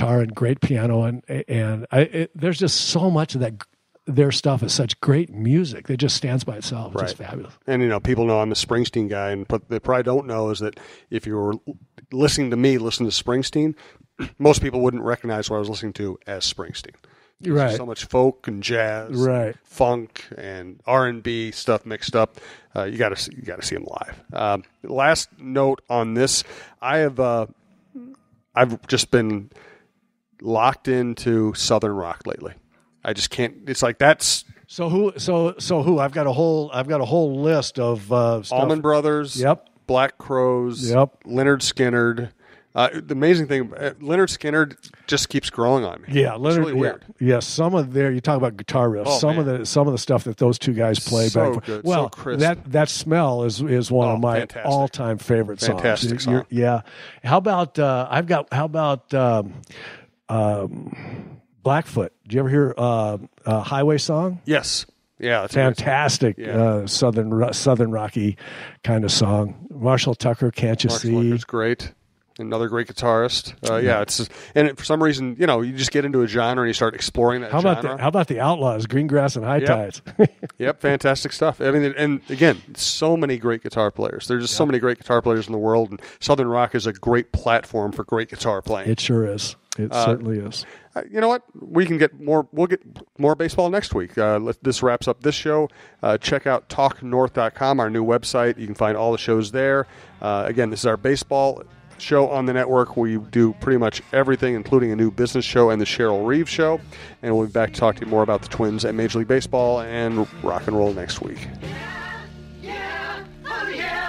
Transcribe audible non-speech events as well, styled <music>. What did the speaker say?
guitar and great piano, and and I, it, there's just so much of that. Their stuff is such great music. It just stands by itself. It's just fabulous. And you know, people know I'm a Springsteen guy, and but they probably don't know is that if you were listening to me, listen to Springsteen, <clears throat> most people wouldn't recognize what I was listening to as Springsteen. There's Right. So much folk and jazz, Right. funk and R and B stuff mixed up. Uh, you got to you got to see them live. Um, last note on this, I have uh, I've just been locked into Southern rock lately. I just can't. It's like that's So who? So so who? I've got a whole. I've got a whole list of uh, stuff. Allman Brothers. Yep. Black Crowes. Yep. Lynyrd Skynyrd. Uh, the amazing thing, uh, Lynyrd Skynyrd just keeps growing on me. Yeah, it's Lynyrd. really yeah. weird. Yes, some of their you talk about guitar riffs. Oh, some man. of the some of the stuff that those two guys play So back. good, so Well, crisp. that that smell is is one Oh, of my all time favorite Fantastic songs. You're- song. Yeah. How about uh, I've got how about um, um, Blackfoot? Do you ever hear uh, a Highway song? Yes. Yeah. Fantastic Yeah. uh, southern southern rocky kind of song. Marshall Tucker, can't you Mark see? Tucker's great. Another great guitarist. Uh, yeah, it's just, and for some reason, you know, you just get into a genre and you start exploring that How about genre. the, how about the Outlaws, Greengrass and High Yep. Tides? <laughs> Yep, fantastic stuff. I mean, and again, so many great guitar players. There's just so many great guitar players in the world, and Southern rock is a great platform for great guitar playing. it sure is. It uh, certainly is. Uh, you know what? We can get more. We'll get more baseball next week. Uh, let, this wraps up this show. Uh, check out talknorth.com, our new website. You can find all the shows there. Uh, again, this is our baseball show on the network. We do pretty much everything, including a new business show and the Cheryl Reeve show. And we'll be back to talk to you more about the Twins and Major League Baseball and rock and roll next week. Yeah, yeah, oh yeah,